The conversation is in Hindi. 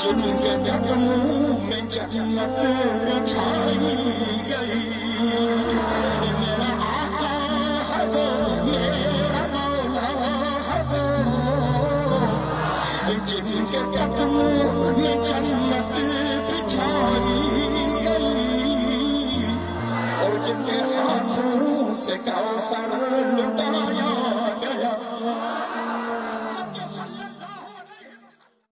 जिनके कदमों में जन्नत बिछाई गई मेरा आका है वो में जन्नत बिछाई गई और जिनके हाथों से कौसर लुटाया।